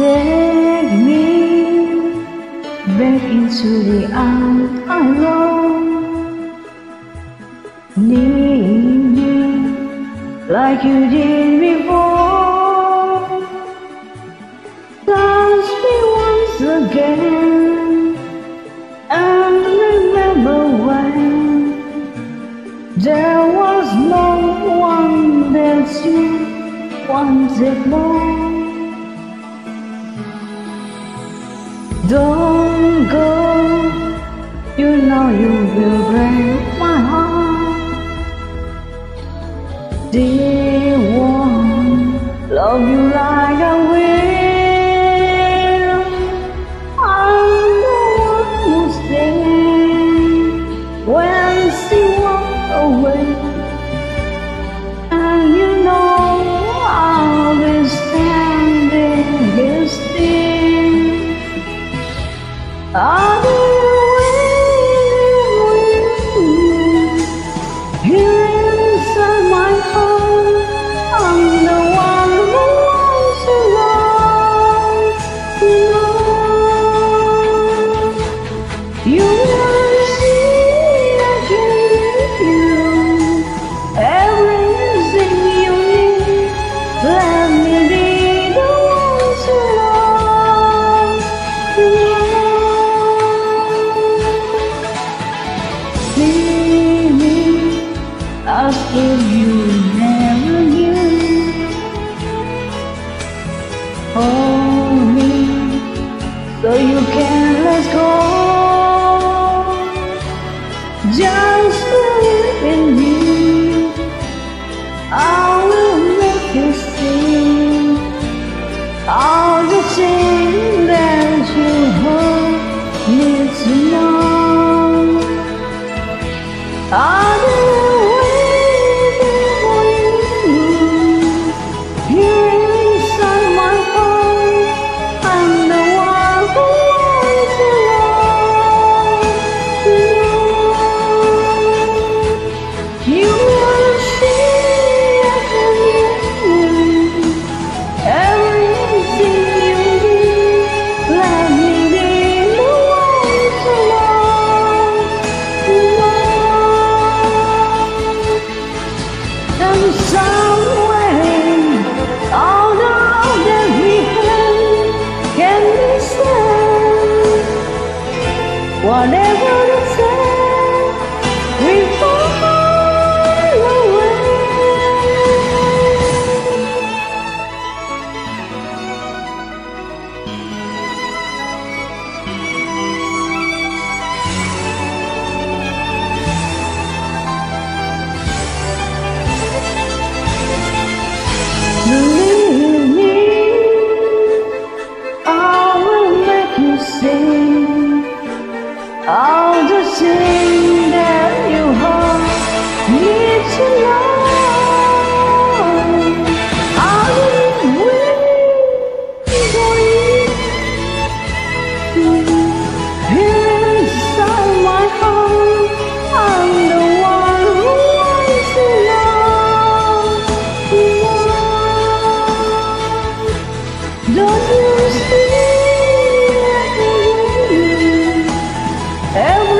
Take me back into the arms of love. Need me like you did before. Touch me once again and remember when there was no one that you wanted more. Don't go, you know you will break my heart. Dear one, love you like. Ah! see me I'll you never knew. Hold me So you can let go Just Amen. Whatever All the sing that you hold need to love every